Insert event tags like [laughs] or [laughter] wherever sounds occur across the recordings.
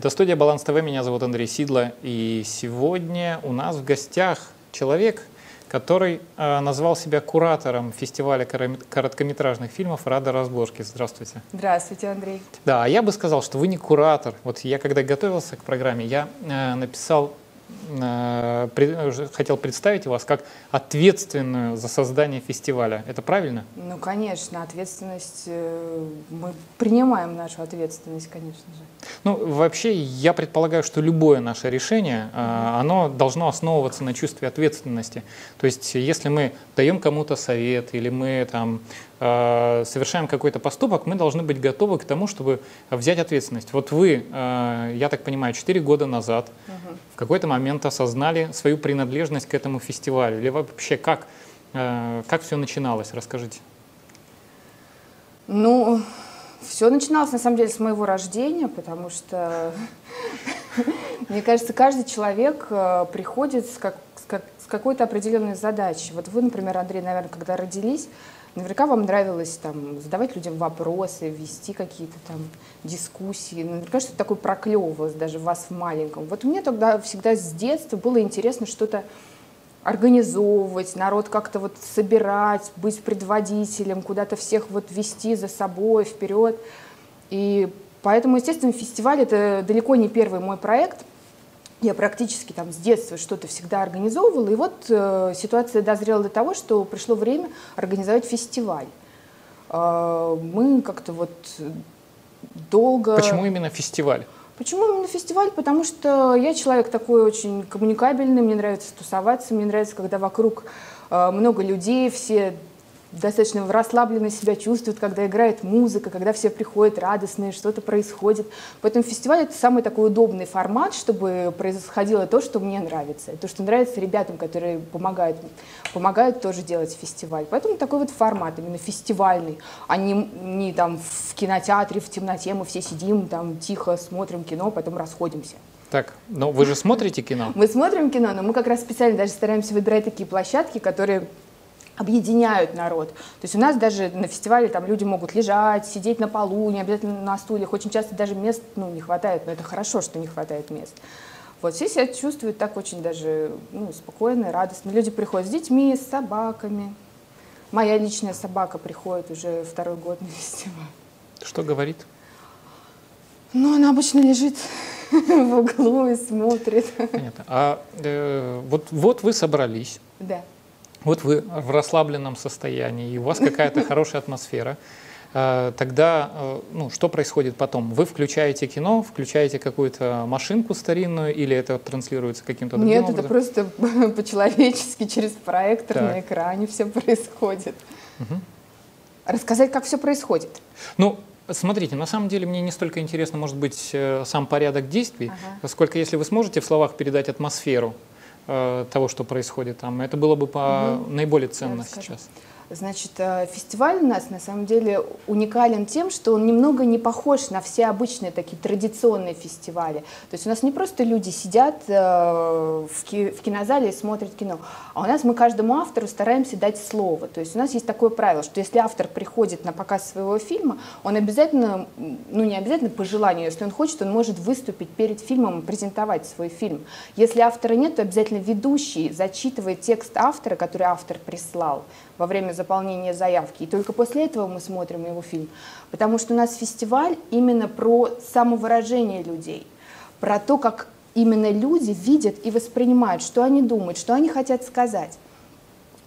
Это студия «Баланс ТВ». Меня зовут Андрей Сидла. И сегодня у нас в гостях человек, который э, назвал себя куратором фестиваля короткометражных фильмов «Рада разборки». Здравствуйте. Здравствуйте, Андрей. Да, а я бы сказал, что вы не куратор. Вот я, когда готовился к программе, я э, написал хотел представить вас как ответственную за создание фестиваля. Это правильно? Ну, конечно, ответственность, э, мы принимаем нашу ответственность, конечно же. Ну, вообще, я предполагаю, что любое наше решение, mm-hmm. оно должно основываться на чувстве ответственности. То есть, если мы даем кому-то совет или мы там Э, совершаем какой-то поступок, мы должны быть готовы к тому, чтобы взять ответственность. Вот вы, э, я так понимаю, 4 года назад угу. в какой-то момент осознали свою принадлежность к этому фестивалю. Или вообще как, э, как все начиналось? Расскажите. Ну, все начиналось на самом деле с моего рождения, потому что, [laughs] мне кажется, каждый человек приходит с какой-то определенной задачей. Вот вы, например, Андрей, наверное, когда родились, Наверняка вам нравилось там, задавать людям вопросы, вести какие-то там дискуссии. Наверняка что-то такое проклевывалось даже вас в маленьком. Вот мне тогда всегда с детства было интересно что-то организовывать, народ как-то вот собирать, быть предводителем, куда-то всех вот вести за собой вперед. И поэтому, естественно, фестиваль — это далеко не первый мой проект — я практически там с детства что-то всегда организовывала, и вот э, ситуация дозрела до того, что пришло время организовать фестиваль. Э, мы как-то вот долго... Почему именно фестиваль? Почему именно фестиваль? Потому что я человек такой очень коммуникабельный, мне нравится тусоваться, мне нравится, когда вокруг э, много людей, все достаточно расслабленно себя чувствуют, когда играет музыка, когда все приходят радостные, что-то происходит. Поэтому фестиваль — это самый такой удобный формат, чтобы происходило то, что мне нравится. То, что нравится ребятам, которые помогают, помогают тоже делать фестиваль. Поэтому такой вот формат именно фестивальный, а не, не там в кинотеатре в темноте мы все сидим, там тихо смотрим кино, потом расходимся. Так, но вы же смотрите кино? Мы смотрим кино, но мы как раз специально даже стараемся выбирать такие площадки, которые объединяют народ. То есть у нас даже на фестивале там люди могут лежать, сидеть на полу, не обязательно на стульях. Очень часто даже мест ну, не хватает, но это хорошо, что не хватает мест. Вот все себя чувствуют так очень даже ну, спокойно, радостно. Люди приходят с детьми, с собаками. Моя личная собака приходит уже второй год на фестиваль. Что говорит? Ну, она обычно лежит [laughs] в углу и смотрит. Понятно. А э, вот, вот вы собрались. Да вот вы в расслабленном состоянии, и у вас какая-то [laughs] хорошая атмосфера, э, тогда э, ну, что происходит потом? Вы включаете кино, включаете какую-то машинку старинную, или это транслируется каким-то другим Нет, образом? это просто [laughs] по-человечески, через проектор так. на экране все происходит. Угу. Рассказать, как все происходит? Ну, Смотрите, на самом деле мне не столько интересно, может быть, э, сам порядок действий, ага. сколько если вы сможете в словах передать атмосферу того, что происходит там. Это было бы по угу. наиболее ценно сейчас. Значит, э, фестиваль у нас на самом деле уникален тем, что он немного не похож на все обычные такие традиционные фестивали. То есть у нас не просто люди сидят э, в кинозале и смотрят кино, а у нас мы каждому автору стараемся дать слово. То есть у нас есть такое правило, что если автор приходит на показ своего фильма, он обязательно, ну не обязательно по желанию, если он хочет, он может выступить перед фильмом и презентовать свой фильм. Если автора нет, то обязательно ведущий зачитывает текст автора, который автор прислал во время заполнения заявки. И только после этого мы смотрим его фильм. Потому что у нас фестиваль именно про самовыражение людей, про то, как именно люди видят и воспринимают, что они думают, что они хотят сказать.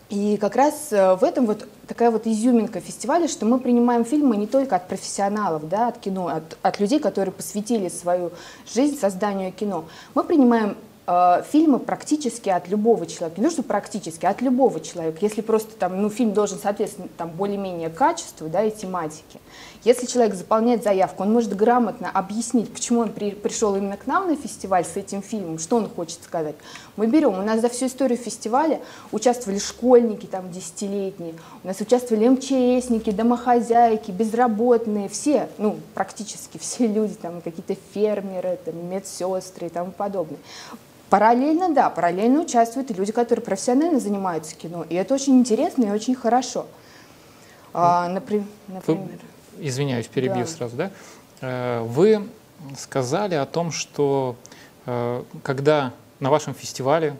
И как раз э, в этом вот такая вот изюминка фестиваля, что мы принимаем фильмы не только от профессионалов, да, от кино, от, от людей, которые посвятили свою жизнь созданию кино. Мы принимаем фильмы практически от любого человека, не то что практически, от любого человека, если просто там, ну, фильм должен соответствовать там более-менее качеству, да, и тематике. Если человек заполняет заявку, он может грамотно объяснить, почему он при, пришел именно к нам на фестиваль с этим фильмом, что он хочет сказать. Мы берем, у нас за всю историю фестиваля участвовали школьники там десятилетние, у нас участвовали МЧСники, домохозяйки, безработные, все, ну, практически [laughs] все люди, там, какие-то фермеры, там, медсестры и тому подобное. Параллельно, да, параллельно участвуют и люди, которые профессионально занимаются кино. И это очень интересно и очень хорошо. А, напри- например. Вы, извиняюсь, перебью да. сразу, да? Э, вы сказали о том, что э, когда на вашем фестивале,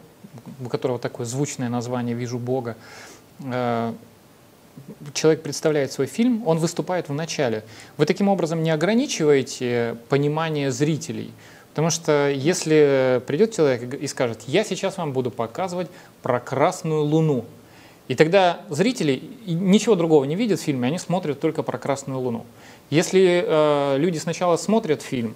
у которого такое звучное название «Вижу Бога», э, человек представляет свой фильм, он выступает в начале. Вы таким образом не ограничиваете понимание зрителей. Потому что если придет человек и скажет, я сейчас вам буду показывать про Красную Луну, и тогда зрители ничего другого не видят в фильме, они смотрят только про Красную Луну. Если э, люди сначала смотрят фильм,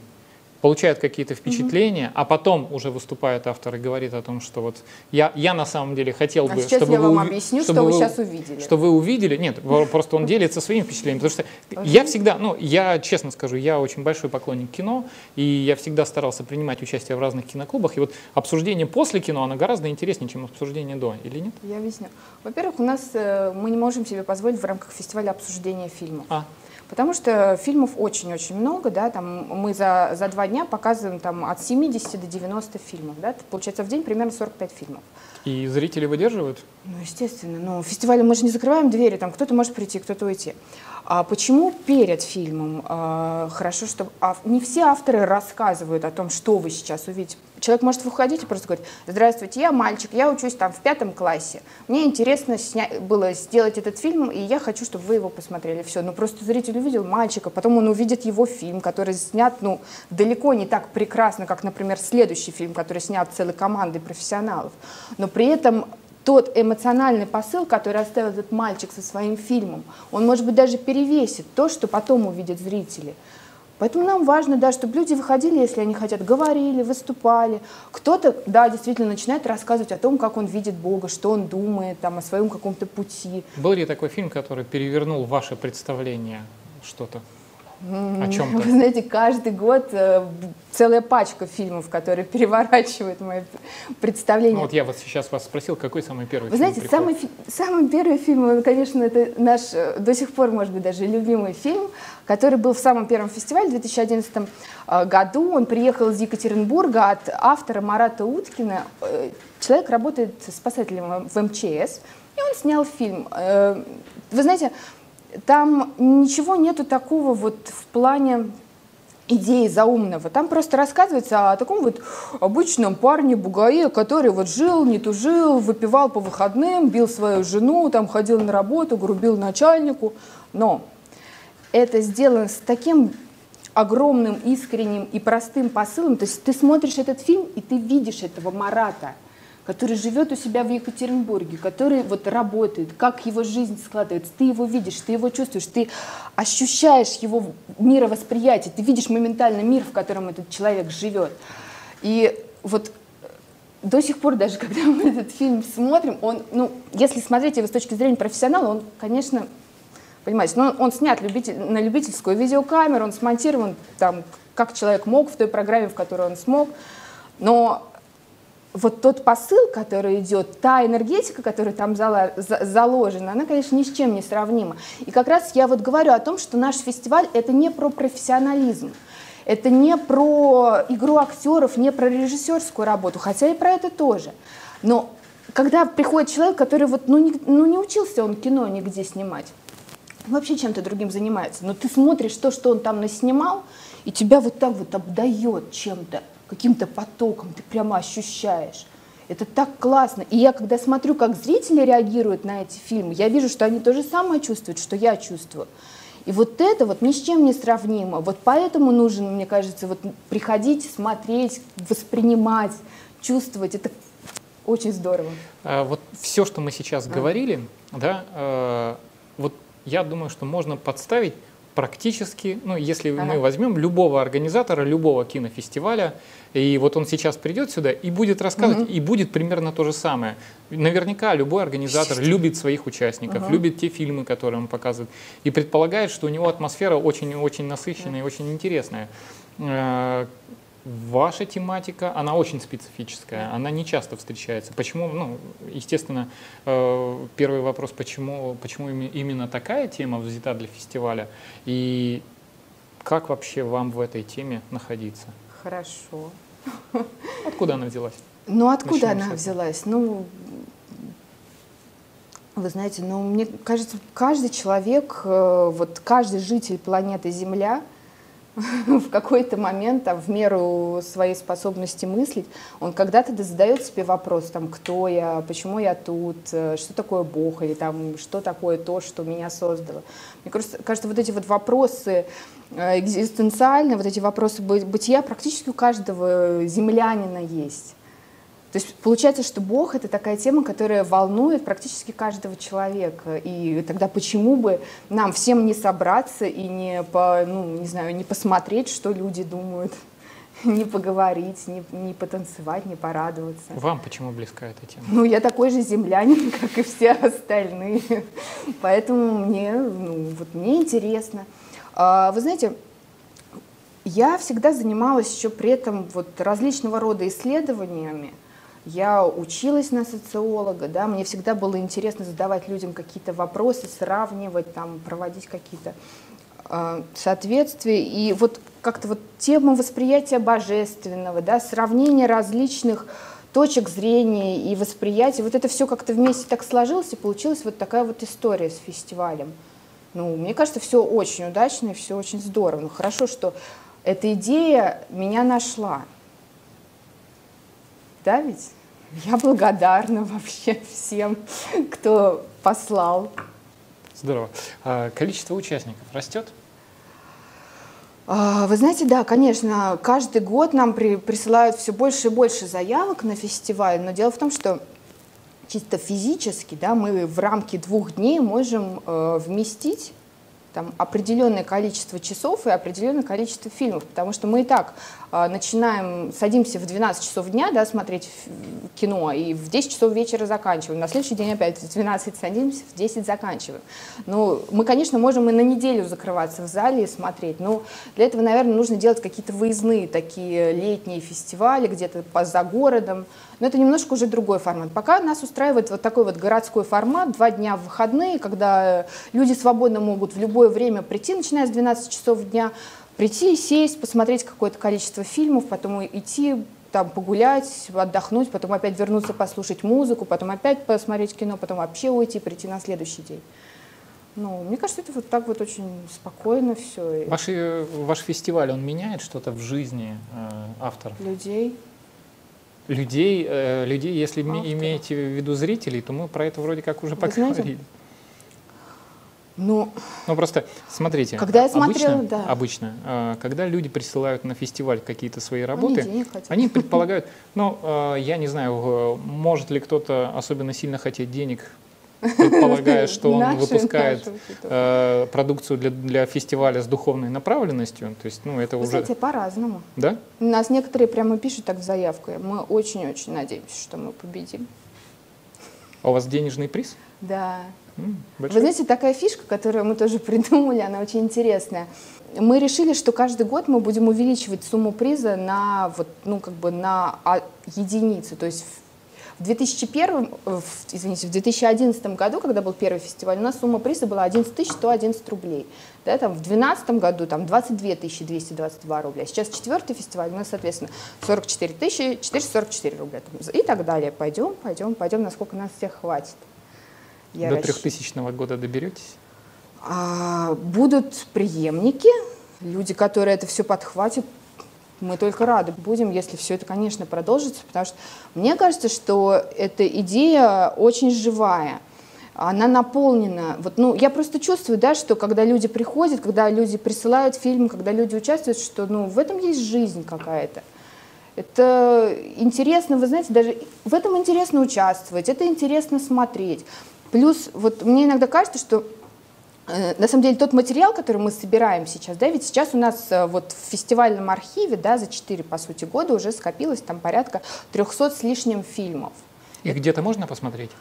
получает какие-то впечатления, угу. а потом уже выступает автор и говорит о том, что вот я, я на самом деле хотел а бы, сейчас чтобы я вы, вам объясню, чтобы что вы, сейчас увидели. Что вы увидели, нет, просто он делится своими впечатлениями, потому что я всегда, ну, я честно скажу, я очень большой поклонник кино, и я всегда старался принимать участие в разных киноклубах, и вот обсуждение после кино, оно гораздо интереснее, чем обсуждение до, или нет? Я объясню. Во-первых, у нас, э, мы не можем себе позволить в рамках фестиваля обсуждения фильмов. А. Потому что фильмов очень-очень много, да, там мы за, за два дня показываем там от 70 до 90 фильмов, да, получается в день примерно 45 фильмов. И зрители выдерживают? Ну, естественно, но в фестивале мы же не закрываем двери, там кто-то может прийти, кто-то уйти. А почему перед фильмом а, хорошо, что а, не все авторы рассказывают о том, что вы сейчас увидите. Человек может выходить и просто говорить, здравствуйте, я мальчик, я учусь там в пятом классе. Мне интересно сня... было сделать этот фильм, и я хочу, чтобы вы его посмотрели. Все, ну просто зритель увидел мальчика, потом он увидит его фильм, который снят, ну, далеко не так прекрасно, как, например, следующий фильм, который снят целой командой профессионалов. Но при этом тот эмоциональный посыл, который оставил этот мальчик со своим фильмом, он, может быть, даже перевесит то, что потом увидят зрители. Поэтому нам важно, да, чтобы люди выходили, если они хотят, говорили, выступали. Кто-то, да, действительно начинает рассказывать о том, как он видит Бога, что он думает, там, о своем каком-то пути. Был ли такой фильм, который перевернул ваше представление что-то? О чем-то? Вы знаете, каждый год э, целая пачка фильмов, которые [laughs] переворачивают мое представление. Ну, вот я вот сейчас вас спросил, какой самый первый Вы фильм знаете, самый, самый первый фильм, конечно, это наш э, до сих пор, может быть, даже любимый фильм, который был в самом первом фестивале в 2011 э, году. Он приехал из Екатеринбурга от автора Марата Уткина. Человек работает спасателем в МЧС, и он снял фильм. Вы знаете, там ничего нету такого вот в плане идеи заумного. Там просто рассказывается о таком вот обычном парне бугае, который вот жил, не тужил, выпивал по выходным, бил свою жену, там ходил на работу, грубил начальнику. Но это сделано с таким огромным, искренним и простым посылом. То есть ты смотришь этот фильм, и ты видишь этого Марата – который живет у себя в Екатеринбурге, который вот работает, как его жизнь складывается, ты его видишь, ты его чувствуешь, ты ощущаешь его мировосприятие, ты видишь моментально мир, в котором этот человек живет. И вот до сих пор даже, [laughs] когда мы этот фильм смотрим, он, ну, если смотреть его с точки зрения профессионала, он, конечно, понимаете, но он, он снят любитель, на любительскую видеокамеру, он смонтирован там, как человек мог в той программе, в которой он смог, но вот тот посыл, который идет, та энергетика, которая там заложена, она, конечно, ни с чем не сравнима. И как раз я вот говорю о том, что наш фестиваль — это не про профессионализм, это не про игру актеров, не про режиссерскую работу, хотя и про это тоже. Но когда приходит человек, который вот, ну, не, ну, не учился он кино нигде снимать, вообще чем-то другим занимается, но ты смотришь то, что он там наснимал, и тебя вот так вот обдает чем-то каким-то потоком, ты прямо ощущаешь. Это так классно. И я, когда смотрю, как зрители реагируют на эти фильмы, я вижу, что они то же самое чувствуют, что я чувствую. И вот это вот ни с чем не сравнимо. Вот поэтому нужно, мне кажется, вот приходить, смотреть, воспринимать, чувствовать. Это очень здорово. А, вот все, что мы сейчас а. говорили, да, э, вот я думаю, что можно подставить практически, ну, если ага. мы возьмем любого организатора, любого кинофестиваля, и вот он сейчас придет сюда и будет рассказывать, угу. и будет примерно то же самое. Наверняка любой организатор любит своих участников, угу. любит те фильмы, которые он показывает, и предполагает, что у него атмосфера очень-очень насыщенная и очень интересная. Ваша тематика, она очень специфическая, она не часто встречается. Почему, ну, естественно, э, первый вопрос, почему, почему именно такая тема взята для фестиваля, и как вообще вам в этой теме находиться? Хорошо. Откуда она взялась? Ну, откуда Начнем она взялась? Ну, вы знаете, ну, мне кажется, каждый человек, э, вот каждый житель планеты Земля – [laughs] в какой-то момент, там, в меру своей способности мыслить, он когда-то задает себе вопрос, там, кто я, почему я тут, что такое Бог, или там, что такое то, что меня создало. Мне кажется, кажется вот эти вот вопросы э, экзистенциальные, вот эти вопросы бытия практически у каждого землянина есть. То есть получается, что Бог это такая тема, которая волнует практически каждого человека. И тогда почему бы нам всем не собраться и не, по, ну, не, знаю, не посмотреть, что люди думают, [laughs] не поговорить, не, не потанцевать, не порадоваться. Вам почему близка эта тема? Ну, я такой же землянин, [laughs] как и все остальные. Поэтому мне, ну, вот мне интересно. А, вы знаете, я всегда занималась еще при этом вот различного рода исследованиями. Я училась на социолога, да, мне всегда было интересно задавать людям какие-то вопросы, сравнивать, там, проводить какие-то э, соответствия. И вот как-то вот тема восприятия божественного, да, сравнение различных точек зрения и восприятия, вот это все как-то вместе так сложилось, и получилась вот такая вот история с фестивалем. Ну, мне кажется, все очень удачно и все очень здорово. Ну, хорошо, что эта идея меня нашла. Да ведь? Я благодарна вообще всем, кто послал. Здорово. А количество участников растет? А, вы знаете, да, конечно, каждый год нам при, присылают все больше и больше заявок на фестиваль, но дело в том, что чисто физически да, мы в рамки двух дней можем э, вместить там, определенное количество часов и определенное количество фильмов, потому что мы и так начинаем, садимся в 12 часов дня да, смотреть кино, и в 10 часов вечера заканчиваем. На следующий день опять в 12 садимся, в 10 заканчиваем. Ну, мы, конечно, можем и на неделю закрываться в зале и смотреть, но для этого, наверное, нужно делать какие-то выездные такие летние фестивали где-то за городом, но это немножко уже другой формат. Пока нас устраивает вот такой вот городской формат, два дня в выходные, когда люди свободно могут в любое время прийти, начиная с 12 часов дня, прийти, сесть, посмотреть какое-то количество фильмов, потом идти там погулять, отдохнуть, потом опять вернуться послушать музыку, потом опять посмотреть кино, потом вообще уйти, прийти на следующий день. Ну, мне кажется, это вот так вот очень спокойно все. Ваш, ваш фестиваль, он меняет что-то в жизни э, автора? Людей людей, э, людей если Авторов. имеете в виду зрителей, то мы про это вроде как уже поговорили. Ну, ну просто смотрите, когда я смотрела, обычно, да. обычно, э, когда люди присылают на фестиваль какие-то свои работы, они, они [laughs] предполагают, ну, э, я не знаю, может ли кто-то особенно сильно хотеть денег предполагая, [laughs] что он наши, выпускает наши продукцию для, для фестиваля с духовной направленностью. То есть, ну, это Вы уже... знаете, по-разному. Да? У нас некоторые прямо пишут так в заявку. Мы очень-очень надеемся, что мы победим. А у вас денежный приз? Да. М, Вы знаете, такая фишка, которую мы тоже [laughs] придумали, она очень интересная. Мы решили, что каждый год мы будем увеличивать сумму приза на, вот, ну, как бы на а, единицу. То есть в 2001, в, извините, в 2011 году, когда был первый фестиваль, у нас сумма приза была 11 111 рублей. Да, там, в 2012 году там, 22 222 рубля. Сейчас четвертый фестиваль, у нас, соответственно, 44 444 рубля. И так далее. Пойдем, пойдем, пойдем, насколько нас всех хватит. Я До. 3000 года доберетесь? А, будут преемники, люди, которые это все подхватят, мы только рады будем, если все это, конечно, продолжится, потому что мне кажется, что эта идея очень живая она наполнена. Вот, ну, я просто чувствую, да, что когда люди приходят, когда люди присылают фильм, когда люди участвуют, что ну, в этом есть жизнь какая-то. Это интересно, вы знаете, даже в этом интересно участвовать, это интересно смотреть. Плюс вот мне иногда кажется, что Э, на самом деле тот материал, который мы собираем сейчас, да, ведь сейчас у нас э, вот в фестивальном архиве, да, за 4, по сути, года уже скопилось там порядка 300 с лишним фильмов. И где-то можно посмотреть?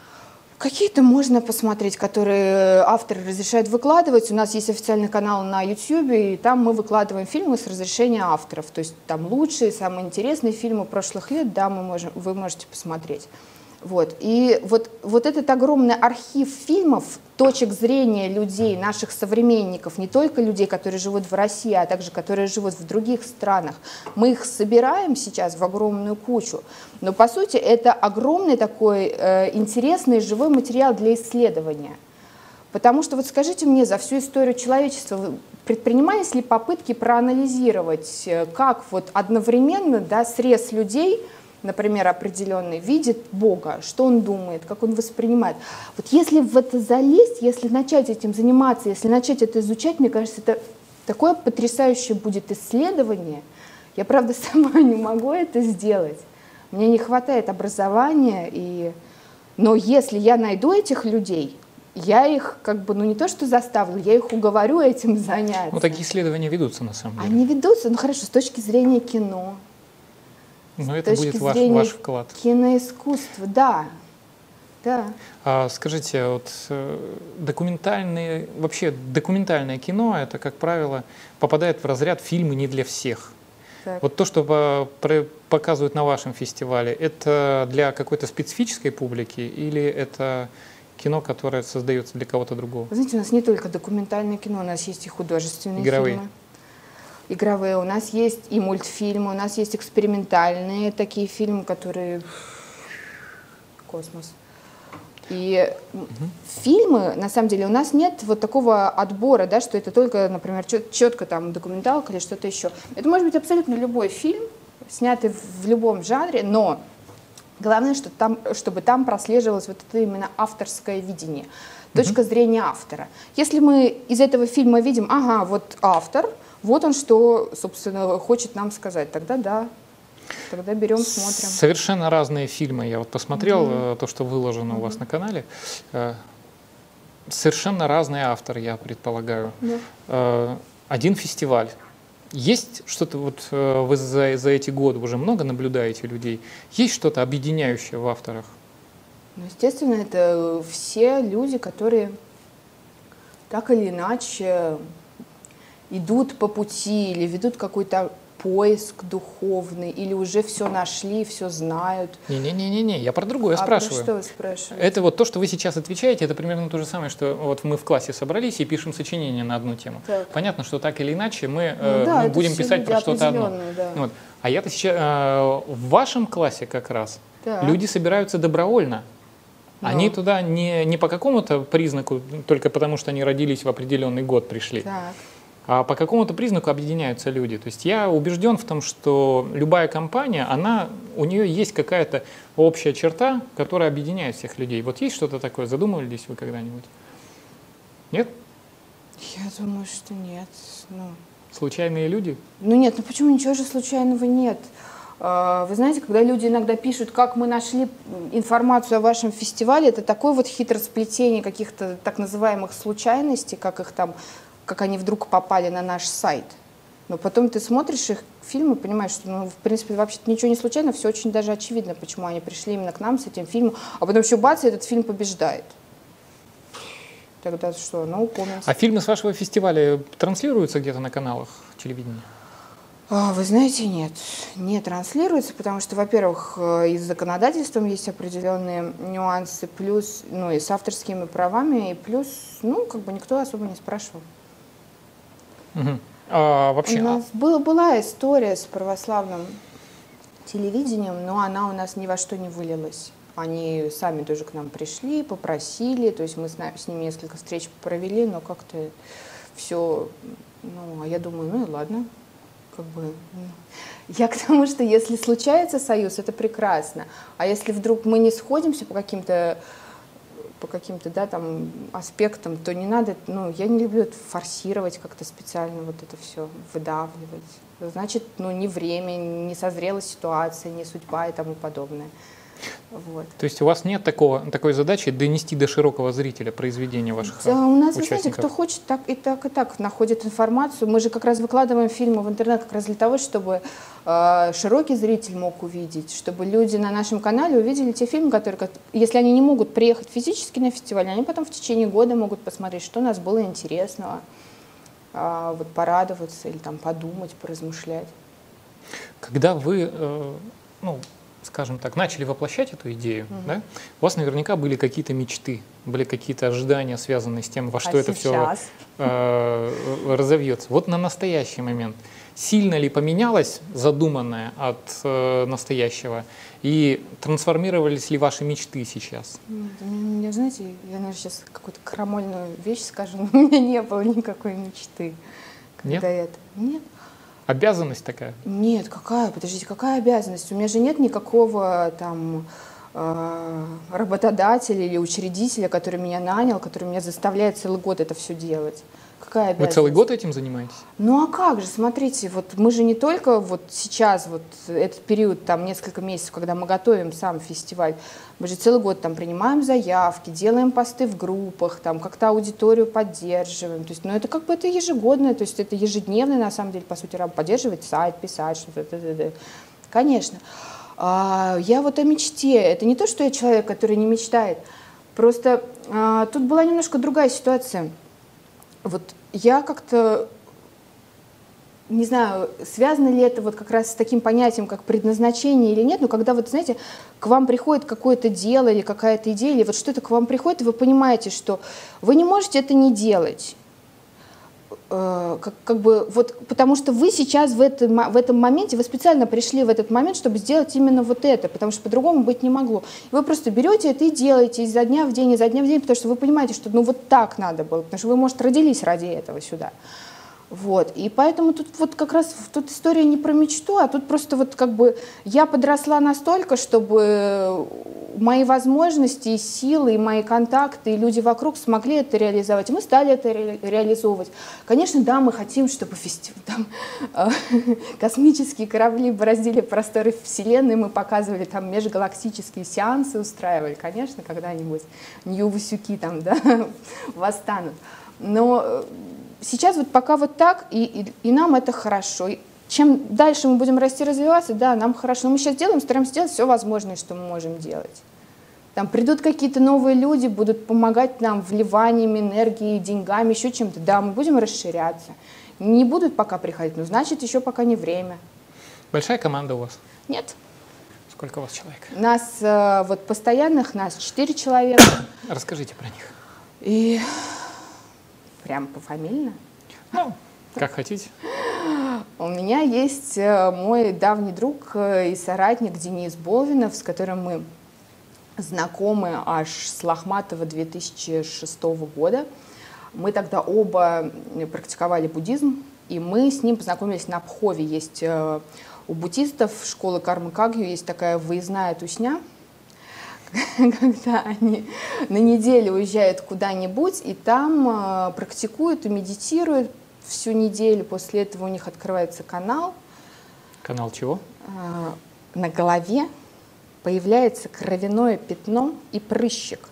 Какие-то можно посмотреть, которые авторы разрешают выкладывать. У нас есть официальный канал на YouTube, и там мы выкладываем фильмы с разрешения авторов. То есть там лучшие, самые интересные фильмы прошлых лет, да, мы можем, вы можете посмотреть. Вот. И вот, вот этот огромный архив фильмов, точек зрения людей, наших современников, не только людей, которые живут в России, а также которые живут в других странах, мы их собираем сейчас в огромную кучу. Но по сути это огромный такой э, интересный живой материал для исследования. Потому что вот скажите мне, за всю историю человечества предпринимались ли попытки проанализировать, э, как вот одновременно да, срез людей, например, определенный, видит Бога, что он думает, как он воспринимает. Вот если в это залезть, если начать этим заниматься, если начать это изучать, мне кажется, это такое потрясающее будет исследование. Я, правда, [laughs] сама не могу это сделать. Мне не хватает образования, и... но если я найду этих людей, я их как бы, ну не то что заставлю, я их уговорю этим заняться. Ну такие исследования ведутся на самом деле. Они ведутся, ну хорошо, с точки зрения кино. Но это будет ваш, ваш вклад. Киноискусство, да. Да. А, скажите, вот э, документальные, вообще документальное кино, это, как правило, попадает в разряд фильмы не для всех. Так. Вот то, что показывают на вашем фестивале, это для какой-то специфической публики или это кино, которое создается для кого-то другого? Вы знаете, у нас не только документальное кино, у нас есть и художественные Игровые. фильмы. Игровые. У нас есть и мультфильмы, у нас есть экспериментальные такие фильмы, которые... Космос. И угу. фильмы, на самом деле, у нас нет вот такого отбора, да, что это только, например, четко там документалка или что-то еще. Это может быть абсолютно любой фильм, снятый в любом жанре, но Главное, что там, чтобы там прослеживалось вот это именно авторское видение, точка mm-hmm. зрения автора. Если мы из этого фильма видим, ага, вот автор, вот он что, собственно, хочет нам сказать, тогда да, тогда берем, смотрим. Совершенно разные фильмы. Я вот посмотрел mm-hmm. то, что выложено mm-hmm. у вас на канале. Э, совершенно разные авторы, я предполагаю. Yeah. Один фестиваль есть что-то, вот э, вы за, за эти годы уже много наблюдаете людей, есть что-то объединяющее в авторах? Ну, естественно, это все люди, которые так или иначе идут по пути или ведут какой-то поиск духовный, или уже все нашли, все знают? Не-не-не-не, я про другое а спрашиваю. Про что вы спрашиваете? Это вот то, что вы сейчас отвечаете, это примерно то же самое, что вот мы в классе собрались и пишем сочинение на одну тему. Так. Понятно, что так или иначе мы ну, э, да, ну, будем писать про что-то одно. Да. Вот. А я-то сейчас э, в вашем классе как раз так. люди собираются добровольно. Но. Они туда не, не по какому-то признаку, только потому что они родились в определенный год пришли. Так по какому-то признаку объединяются люди. То есть я убежден в том, что любая компания, она, у нее есть какая-то общая черта, которая объединяет всех людей. Вот есть что-то такое? Задумывались вы когда-нибудь? Нет? Я думаю, что нет. Ну. Случайные люди? Ну нет, ну почему ничего же случайного нет? А, вы знаете, когда люди иногда пишут, как мы нашли информацию о вашем фестивале, это такое вот хитросплетение каких-то так называемых случайностей, как их там как они вдруг попали на наш сайт. Но потом ты смотришь их фильмы, понимаешь, что, ну, в принципе, вообще ничего не случайно, все очень даже очевидно, почему они пришли именно к нам с этим фильмом, а потом еще бац, и этот фильм побеждает. Тогда что, ну, comments. А фильмы с вашего фестиваля транслируются где-то на каналах телевидения? А, вы знаете, нет, не транслируется, потому что, во-первых, э, и с законодательством есть определенные нюансы, плюс, ну, и с авторскими правами, и плюс, ну, как бы никто особо не спрашивал. Угу. А, вообще... У нас был, была история с православным телевидением, но она у нас ни во что не вылилась. Они сами тоже к нам пришли, попросили, то есть мы с, с ними несколько встреч провели, но как-то все, ну, а я думаю, ну и ладно, как бы... Я к тому, что если случается союз, это прекрасно, а если вдруг мы не сходимся по каким-то по каким-то, да, там аспектам, то не надо, ну, я не люблю форсировать как-то специально вот это все, выдавливать. Значит, ну, не время, не созрела ситуация, не судьба и тому подобное. Вот. То есть у вас нет такого, такой задачи донести до широкого зрителя произведения ваших да, у нас, вы знаете, кто хочет, так и так, и так находит информацию. Мы же как раз выкладываем фильмы в интернет как раз для того, чтобы э, широкий зритель мог увидеть, чтобы люди на нашем канале увидели те фильмы, которые, если они не могут приехать физически на фестиваль, они потом в течение года могут посмотреть, что у нас было интересного, э, вот порадоваться или там подумать, поразмышлять. Когда вы, э, ну, скажем так, начали воплощать эту идею, угу. да, у вас наверняка были какие-то мечты, были какие-то ожидания, связанные с тем, во что а это сейчас? все э, разовьется. Вот на настоящий момент сильно ли поменялось задуманное от э, настоящего и трансформировались ли ваши мечты сейчас? Я, знаете, я, наверное, сейчас какую-то крамольную вещь скажу, [laughs] но у меня не было никакой мечты. Нет? Это. Нет. Обязанность такая? Нет, какая? Подождите, какая обязанность? У меня же нет никакого там э, работодателя или учредителя, который меня нанял, который меня заставляет целый год это все делать. Какая Вы целый год этим занимаетесь? Ну а как же, смотрите, вот мы же не только вот сейчас, вот этот период, там несколько месяцев, когда мы готовим сам фестиваль, мы же целый год там принимаем заявки, делаем посты в группах, там как-то аудиторию поддерживаем. То есть, ну это как бы это ежегодное, то есть это ежедневное, на самом деле, по сути, работа, поддерживать сайт, писать что-то. Конечно. А, я вот о мечте. Это не то, что я человек, который не мечтает. Просто а, тут была немножко другая ситуация. Вот я как-то не знаю, связано ли это вот как раз с таким понятием, как предназначение или нет, но когда вот, знаете, к вам приходит какое-то дело или какая-то идея, или вот что-то к вам приходит, и вы понимаете, что вы не можете это не делать. Э, как, как бы вот, потому что вы сейчас в этом, в этом моменте, вы специально пришли в этот момент, чтобы сделать именно вот это, потому что по-другому быть не могло. Вы просто берете это и делаете изо дня в день, изо дня в день, потому что вы понимаете, что ну вот так надо было, потому что вы, может, родились ради этого сюда. Вот. И поэтому тут вот как раз тут история не про мечту, а тут просто вот как бы я подросла настолько, чтобы мои возможности, и силы, и мои контакты, и люди вокруг смогли это реализовать. И мы стали это ре реализовывать. Конечно, да, мы хотим, чтобы фестиваль, там, э, [laughs] космические корабли бороздили просторы Вселенной, мы показывали там межгалактические сеансы, устраивали, конечно, когда-нибудь Нью-Васюки там, [laughs] да, восстанут. Но сейчас вот пока вот так, и, и, и нам это хорошо. И чем дальше мы будем расти, развиваться, да, нам хорошо. Но мы сейчас делаем, стараемся делать все возможное, что мы можем делать. Там придут какие-то новые люди, будут помогать нам вливанием энергии, деньгами, еще чем-то. Да, мы будем расширяться. Не будут пока приходить, но значит, еще пока не время. Большая команда у вас? Нет. Сколько у вас человек? Нас, э, вот постоянных нас четыре человека. Расскажите про них. И Прям пофамильно? Ну, как хотите. У меня есть э, мой давний друг э, и соратник Денис Болвинов, с которым мы знакомы аж с Лохматова 2006 года. Мы тогда оба практиковали буддизм, и мы с ним познакомились на Пхове. Есть э, у буддистов школы Кармы Кагью есть такая выездная тусня, когда они на неделю уезжают куда-нибудь и там э, практикуют и медитируют всю неделю. После этого у них открывается канал. Канал чего? Э, на голове появляется кровяное пятно и прыщик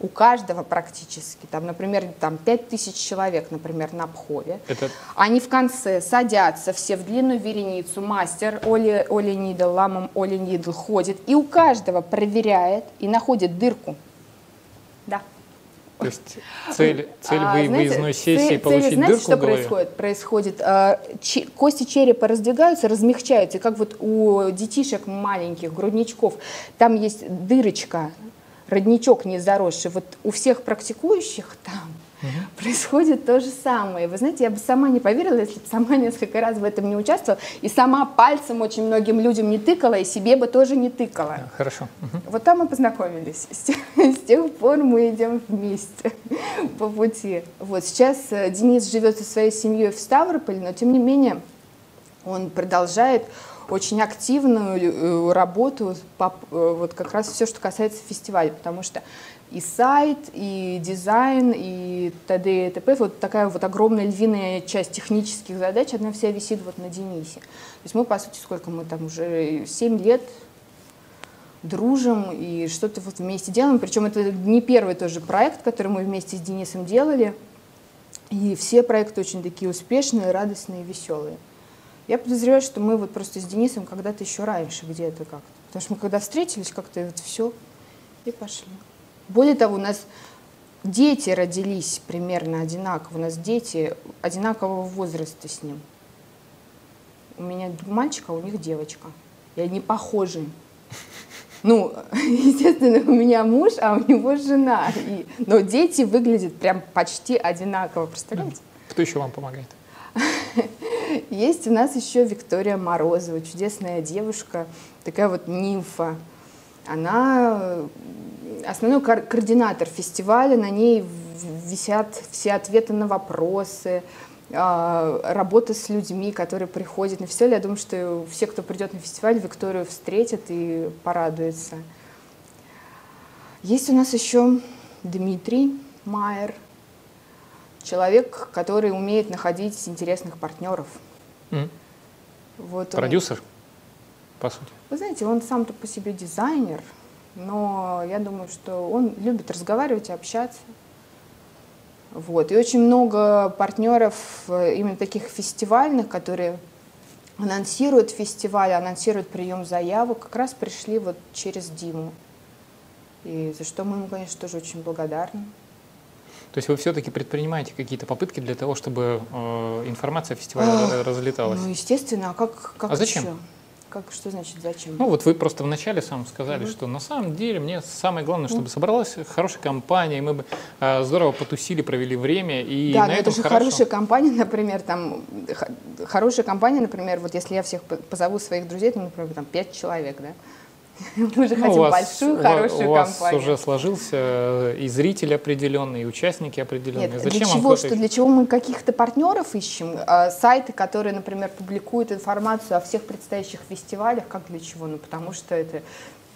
у каждого практически, там, например, там 5000 человек, например, на обходе, Это... они в конце садятся все в длинную вереницу, мастер Оли, Оли Нидл, ламом Оли Нидл ходит, и у каждого проверяет и находит дырку. Да. То есть цель, цель а, выездной сессии цель, получить цель, знаете, дырку что в голове? происходит? Происходит, э, че, кости черепа раздвигаются, размягчаются, как вот у детишек маленьких, грудничков, там есть дырочка, родничок не заросший. Вот у всех практикующих там угу. [laughs] происходит то же самое. Вы знаете, я бы сама не поверила, если бы сама [laughs] несколько раз в этом не участвовала, и сама пальцем очень многим людям не тыкала, и себе бы тоже не тыкала. Хорошо. Угу. Вот там мы познакомились. [laughs] С тех, с тех пор мы идем вместе по пути. Вот сейчас э, Денис живет со своей семьей в Ставрополе, но тем не менее он продолжает очень активную э, работу, э, вот как раз все, что касается фестиваля, потому что и сайт, и дизайн, и т.д. и т.п. Вот такая вот огромная львиная часть технических задач, она вся висит вот на Денисе. То есть мы, по сути, сколько мы там уже 7 лет дружим и что-то вот вместе делаем. Причем это не первый тоже проект, который мы вместе с Денисом делали. И все проекты очень такие успешные, радостные, веселые. Я подозреваю, что мы вот просто с Денисом когда-то еще раньше где-то как-то. Потому что мы когда встретились, как-то вот все и пошли. Более того, у нас дети родились примерно одинаково. У нас дети одинакового возраста с ним. У меня мальчик, а у них девочка. И они похожи. Ну, [laughs] естественно, у меня муж, а у него жена. И, но дети выглядят прям почти одинаково, представляете? Кто еще вам помогает? [laughs] Есть у нас еще Виктория Морозова, чудесная девушка, такая вот нимфа. Она э, основной координатор фестиваля, на ней висят все ответы на вопросы, а, работа с людьми, которые приходят на фестиваль. Я думаю, что все, кто придет на фестиваль, Викторию встретят и порадуются. Есть у нас еще Дмитрий Майер, человек, который умеет находить интересных партнеров. Mm. Вот Продюсер, он, по сути. Вы знаете, он сам-то по себе дизайнер, но я думаю, что он любит разговаривать и общаться. Вот. И очень много партнеров э, именно таких фестивальных, которые анонсируют фестиваль, анонсируют прием заявок, как раз пришли вот через Диму. И за что мы ему, конечно, тоже очень благодарны. То есть вы все-таки предпринимаете какие-то попытки для того, чтобы э, информация о фестивале а, разлеталась? Ну, естественно. А как, как а зачем? Еще? Как, что значит зачем? Ну вот вы просто вначале сам сказали, угу. что на самом деле мне самое главное, чтобы собралась хорошая компания, и мы бы э, здорово потусили, провели время. И да, на этом это же хорошо. хорошая компания, например, там, хорошая компания, например, вот если я всех позову своих друзей, то, например, там пять человек, да, [laughs] Мы же ну, хотим вас, большую, хорошую у вас компанию. уже сложился э, и зритель определенный, и участники определенные. Нет, Зачем для чего, что, для чего мы каких-то партнеров ищем? А, сайты, которые, например, публикуют информацию о всех предстоящих фестивалях, как для чего? Ну, потому что это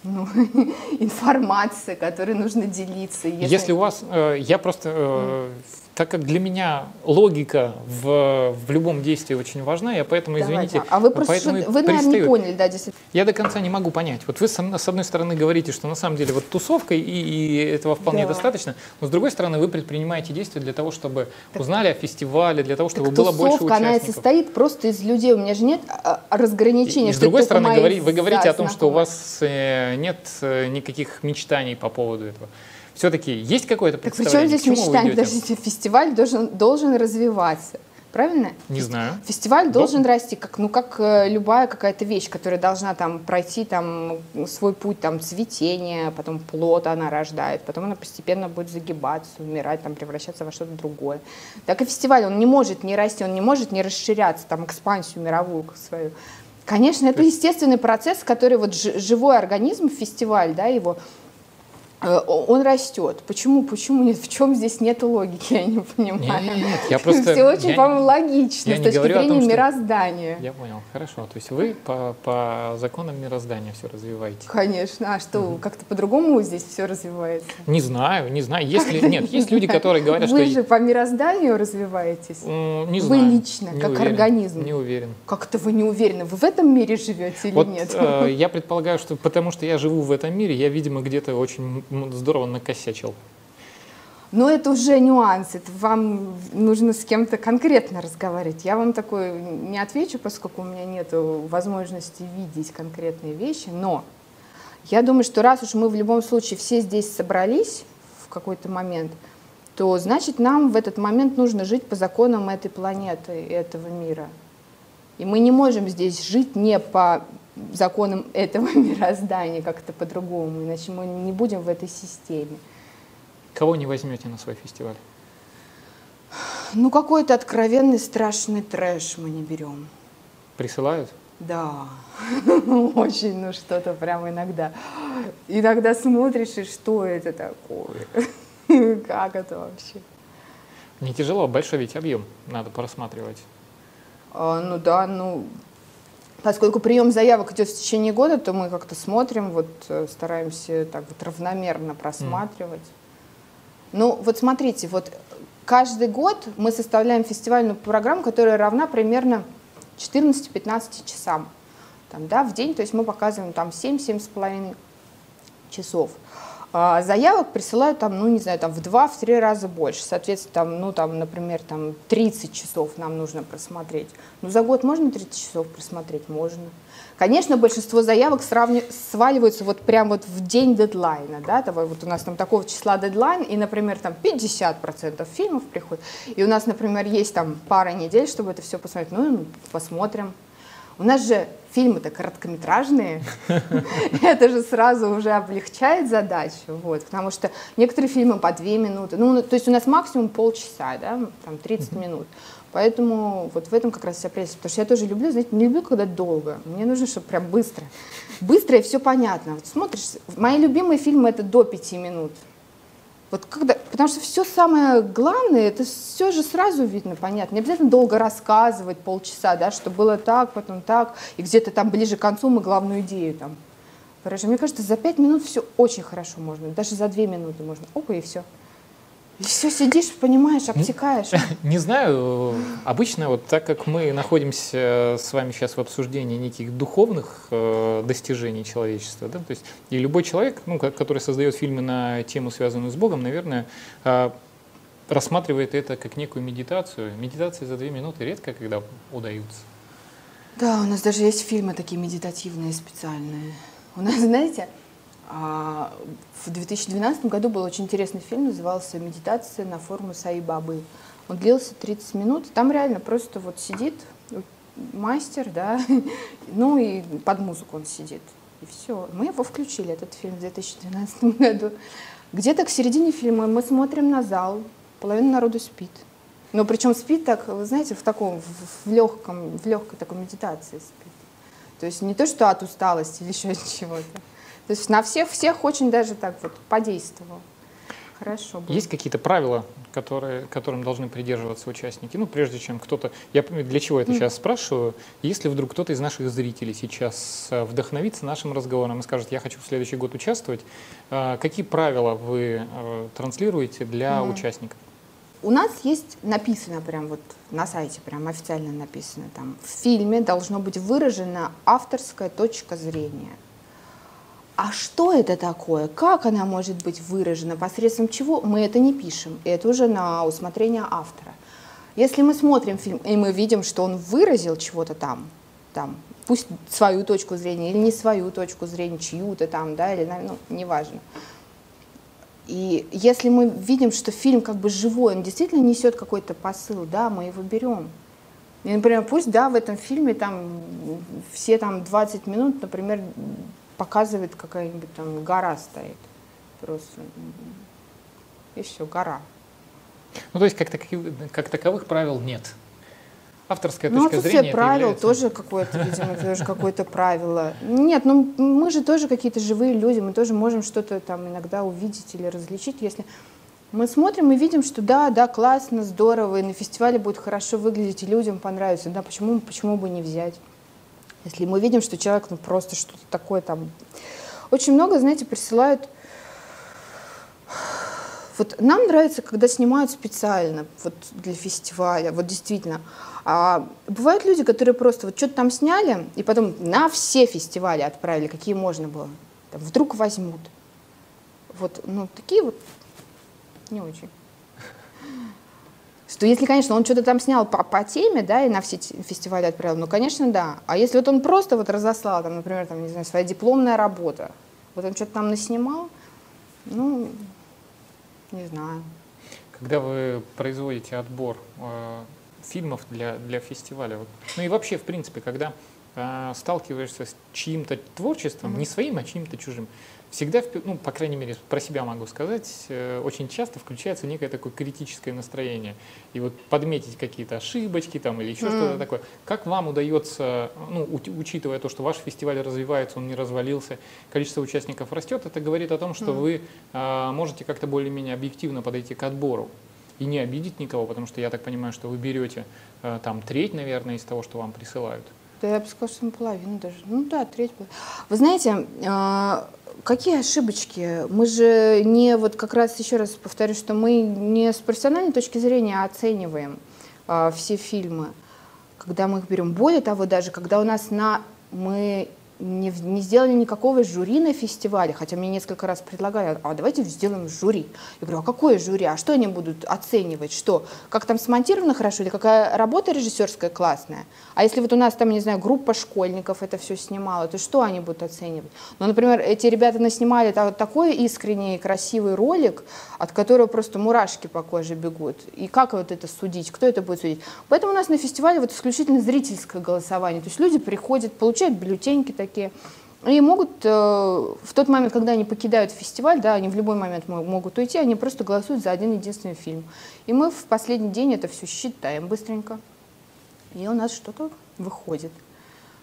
ну, [laughs] информация, которой нужно делиться. Если, Если у вас, э, я просто э, так как для меня логика в, в любом действии очень важна, я поэтому, извините, да. А вы просто, что, вы, наверное, не поняли, да, действительно. Я до конца не могу понять. Вот вы, с одной стороны, говорите, что на самом деле вот тусовка, и, и этого вполне да. достаточно, но с другой стороны, вы предпринимаете действия для того, чтобы так, узнали о фестивале, для того, чтобы так было больше участников. она состоит просто из людей. У меня же нет а, а, разграничения. И, и с другой стороны, говори, вы говорите о том, что у вас э, нет э, никаких мечтаний по поводу этого. Все-таки есть какое-то представление? Так при чем здесь мечтание? Подождите, фестиваль должен, должен развиваться. Правильно? Не знаю. Фестиваль Дом? должен расти, как, ну, как э, любая какая-то вещь, которая должна там пройти там, свой путь там, цветения, потом плод она рождает, потом она постепенно будет загибаться, умирать, там, превращаться во что-то другое. Так и фестиваль, он не может не расти, он не может не расширяться, там, экспансию мировую свою. Конечно, это естественный процесс, который вот живой организм, фестиваль, да, его он растет. Почему? Почему нет? В чем здесь нет логики? Я не понимаю. Нет, нет, нет. Я просто, Все очень, по-моему, логично я с точки зрения том, мироздания. Я понял, хорошо. То есть вы по, по законам мироздания все развиваете? Конечно. А что, угу. как-то по-другому здесь все развивается? Не знаю, не знаю. Если, нет, есть люди, которые говорят, вы что... Вы же по мирозданию развиваетесь? Не знаю. Вы лично, не как уверен, организм? Не уверен. Как это вы не уверены? Вы в этом мире живете или вот, нет? Э, я предполагаю, что потому что я живу в этом мире, я, видимо, где-то очень здорово накосячил? Но это уже нюансы. вам нужно с кем-то конкретно разговаривать. Я вам такое не отвечу, поскольку у меня нет возможности видеть конкретные вещи. Но я думаю, что раз уж мы в любом случае все здесь собрались в какой-то момент, то значит нам в этот момент нужно жить по законам этой планеты, этого мира. И мы не можем здесь жить не по законам этого [laughs] мироздания как-то по-другому, иначе мы не будем в этой системе. Кого не возьмете на свой фестиваль? Ну, какой-то откровенный страшный трэш мы не берем. Присылают? Да, [laughs] очень, ну что-то прямо иногда. Иногда смотришь, и что это такое? [laughs] Как это вообще? Не тяжело, большой ведь объем надо просматривать. А, ну да, ну Поскольку прием заявок идет в течение года, то мы как-то смотрим, вот э, стараемся так вот равномерно просматривать. Mm. Ну вот смотрите, вот каждый год мы составляем фестивальную программу, которая равна примерно 14-15 часам там, да, в день, то есть мы показываем там 7-7,5 часов. А заявок присылают там, ну, не знаю, там в два-три раза больше. Соответственно, там, ну, там, например, там 30 часов нам нужно просмотреть. Ну, за год можно 30 часов просмотреть? Можно. Конечно, большинство заявок сравни... сваливаются вот прям вот в день дедлайна, да, того, вот у нас там такого числа дедлайн, и, например, там 50% фильмов приходит, и у нас, например, есть там пара недель, чтобы это все посмотреть, ну, посмотрим. У нас же фильмы-то короткометражные, [laughs] это же сразу уже облегчает задачу, вот, потому что некоторые фильмы по две минуты, ну, то есть у нас максимум полчаса, да, там 30 минут, поэтому вот в этом как раз вся прелесть, потому что я тоже люблю, знаете, не люблю, когда долго, мне нужно, чтобы прям быстро, быстро и все понятно. Вот смотришь, мои любимые фильмы это до пяти минут, вот когда, потому что все самое главное, это все же сразу видно, понятно. Не обязательно долго рассказывать полчаса, да, что было так, потом так, и где-то там ближе к концу мы главную идею там. Хорошо. Мне кажется, за пять минут все очень хорошо можно, даже за две минуты можно. Опа, и все. И все сидишь, понимаешь, обтекаешь. [laughs] Не знаю, обычно вот так как мы находимся с вами сейчас в обсуждении неких духовных э, достижений человечества, да, то есть и любой человек, ну, который создает фильмы на тему, связанную с Богом, наверное, э, рассматривает это как некую медитацию. Медитации за две минуты редко когда удаются. Да, у нас даже есть фильмы такие медитативные специальные. У нас, знаете, в 2012 году был очень интересный фильм, назывался «Медитация на форму Саи-Бабы». Он длился 30 минут. Там реально просто вот сидит мастер, да, [laughs] ну и под музыку он сидит. И все. Мы его включили, этот фильм, в 2012 [laughs] году. Где-то к середине фильма мы смотрим на зал, половина народу спит. Но причем спит так, вы знаете, в таком, в легком, в легкой такой медитации спит. То есть не то, что от усталости или еще от чего-то. То есть на всех, всех очень даже так вот подействовал. Хорошо. Было. Есть какие-то правила, которые, которым должны придерживаться участники? Ну, прежде чем кто-то... Я для чего это mm. сейчас спрашиваю? Если вдруг кто-то из наших зрителей сейчас э, вдохновится нашим разговором и скажет, я хочу в следующий год участвовать, э, какие правила вы э, транслируете для mm. участников? У нас есть написано прям вот на сайте, прям официально написано там, в фильме должно быть выражена авторская точка зрения а что это такое, как она может быть выражена, посредством чего, мы это не пишем. Это уже на усмотрение автора. Если мы смотрим фильм, и мы видим, что он выразил чего-то там, там, пусть свою точку зрения или не свою точку зрения, чью-то там, да, или, ну, неважно. И если мы видим, что фильм как бы живой, он действительно несет какой-то посыл, да, мы его берем. И, например, пусть, да, в этом фильме там все там 20 минут, например, показывает какая-нибудь там гора стоит. Просто. И все, гора. Ну, то есть как, таковых, как таковых правил нет. Авторская ну, точка зрения. Ну, правил является... тоже какое-то, видимо, тоже какое-то правило. Нет, ну мы же тоже какие-то живые люди, мы тоже можем что-то там иногда увидеть или различить, если мы смотрим и видим, что да, да, классно, здорово, и на фестивале будет хорошо выглядеть, и людям понравится, да, почему, почему бы не взять? Если мы видим, что человек ну, просто что-то такое там... Очень много, знаете, присылают... Вот нам нравится, когда снимают специально вот для фестиваля, вот действительно. А бывают люди, которые просто вот что-то там сняли, и потом на все фестивали отправили, какие можно было. Там, вдруг возьмут. Вот, ну, такие вот не очень что если, конечно, он что-то там снял по, по теме, да, и на все фестивали отправил, ну, конечно, да. А если вот он просто вот разослал, там, например, там, не знаю, своя дипломная работа, вот он что-то там наснимал, ну, не знаю. Когда вы производите отбор э, фильмов для, для фестиваля, вот, ну и вообще, в принципе, когда э, сталкиваешься с чьим-то творчеством, mm-hmm. не своим, а чьим-то чужим, всегда, ну, по крайней мере, про себя могу сказать, э, очень часто включается некое такое критическое настроение. И вот подметить какие-то ошибочки там или еще mm. что-то такое. Как вам удается, ну, учитывая то, что ваш фестиваль развивается, он не развалился, количество участников растет, это говорит о том, что mm. вы а, можете как-то более-менее объективно подойти к отбору и не обидеть никого, потому что я так понимаю, что вы берете а, там треть, наверное, из того, что вам присылают. Да, я бы сказала, что половину даже. Ну да, треть. Вы знаете, а, Какие ошибочки? Мы же не, вот как раз еще раз повторю, что мы не с профессиональной точки зрения оцениваем а, все фильмы, когда мы их берем. Более того, даже когда у нас на, мы не, не сделали никакого жюри на фестивале, хотя мне несколько раз предлагали, а давайте сделаем жюри. Я говорю, а какое жюри? А что они будут оценивать? Что? Как там смонтировано хорошо или какая работа режиссерская классная? А если вот у нас там, не знаю, группа школьников это все снимала, то что они будут оценивать? Ну, например, эти ребята наснимали такой искренний, красивый ролик, от которого просто мурашки по коже бегут. И как вот это судить? Кто это будет судить? Поэтому у нас на фестивале вот исключительно зрительское голосование. То есть люди приходят, получают бюллетеньки такие, и могут э, в тот момент, когда они покидают фестиваль, да, они в любой момент могут уйти, они просто голосуют за один единственный фильм. И мы в последний день это все считаем быстренько. И у нас что-то выходит.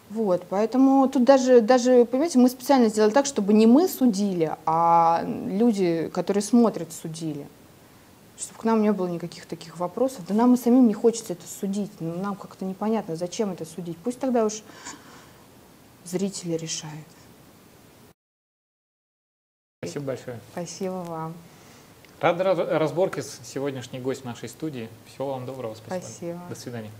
Вот, поэтому тут даже, даже, понимаете, мы специально сделали так, чтобы не мы судили, а люди, которые смотрят, судили. Чтобы к нам не было никаких таких вопросов. Да нам и самим не хочется это судить. Ну, нам как-то непонятно, зачем это судить. Пусть тогда уж зрители решают. Спасибо большое. Спасибо вам. Рад разборке с сегодняшний гость нашей студии. Всего вам доброго. Спасибо. спасибо. До свидания.